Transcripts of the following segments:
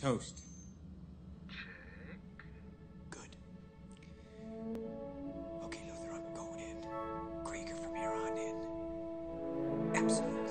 Toast. Check. Good. Okay, Luther, I'm going in. From here on in. Absolute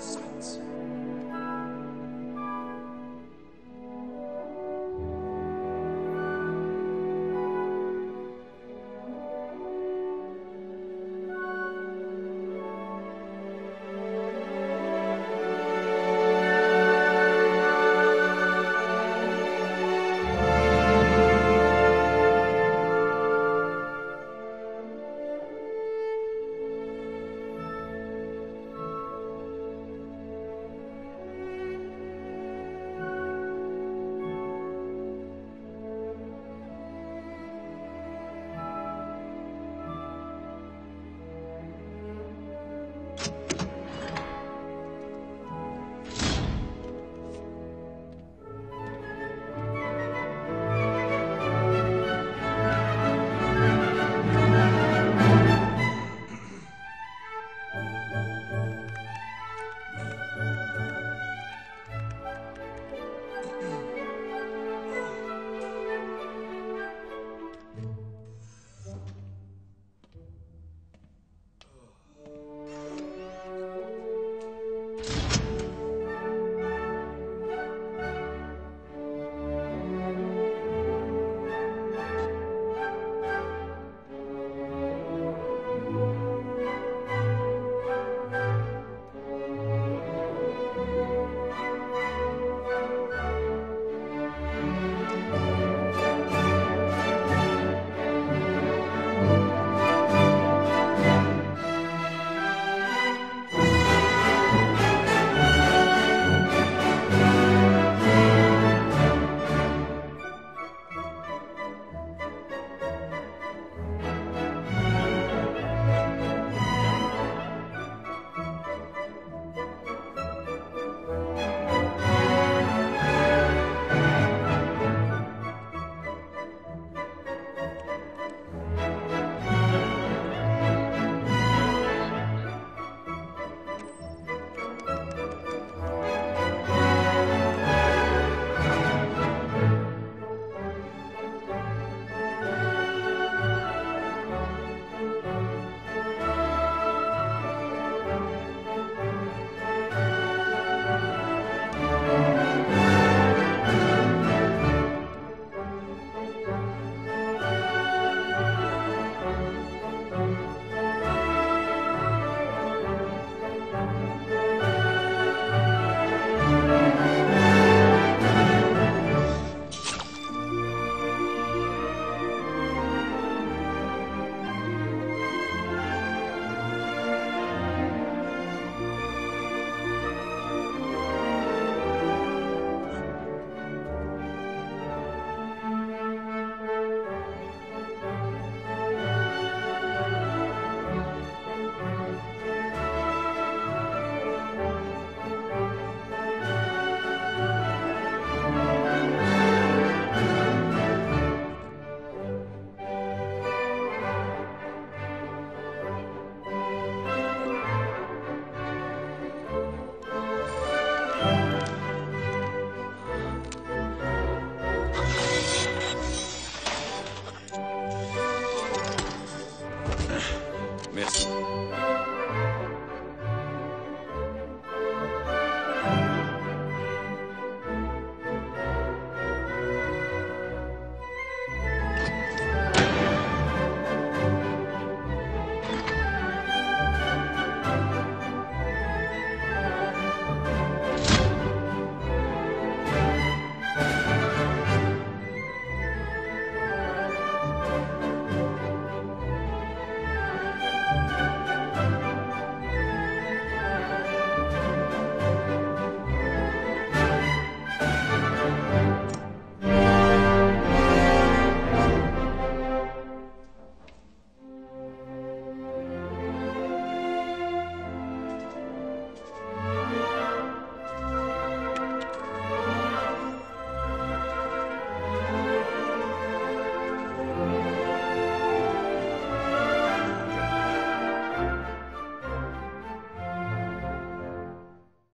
Merci.